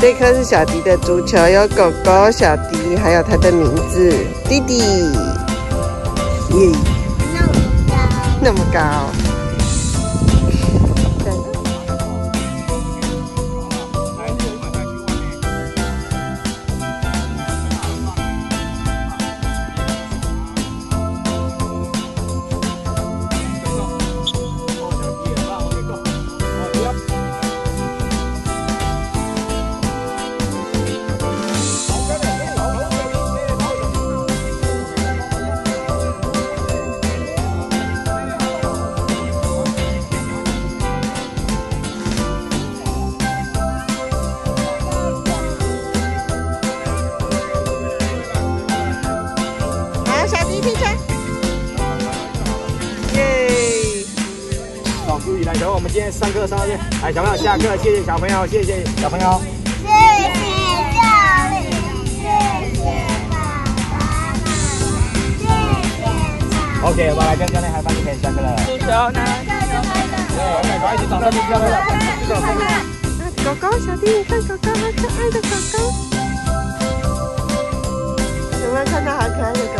这颗是小迪的足球，有狗狗小迪，还有它的名字弟弟。耶，那么高，那么高。来，然后我们今天上课上到这，来小朋友下课，谢谢小朋友，谢谢小朋友，谢谢教练，谢谢爸爸，谢谢 OK，我们来跟教练嗨翻就可以下课了。足球呢？对，快快一起找到就下课了。狗狗，小弟，你看狗狗，好可爱的狗狗。有没有看到好可爱的狗？